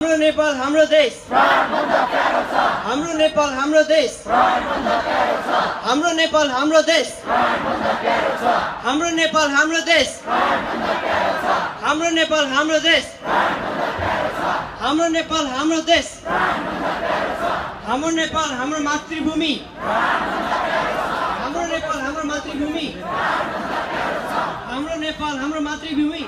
हाम्रो नेपाल हाम्रो देश। हाम्रो नेपाल हाम्रो देश। हाम्रो नेपाल हाम्रो देश। हाम्रो नेपाल हाम्रो देश। हाम्रो नेपाल हाम्रो देश। हाम्रो नेपाल हाम्रो देश। हाम्रो नेपाल हाम्रो मातृभूमि। हाम्रो नेपाल हाम्रो मातृभूमि। हाम्रो नेपाल हाम्रो मातृभूमि।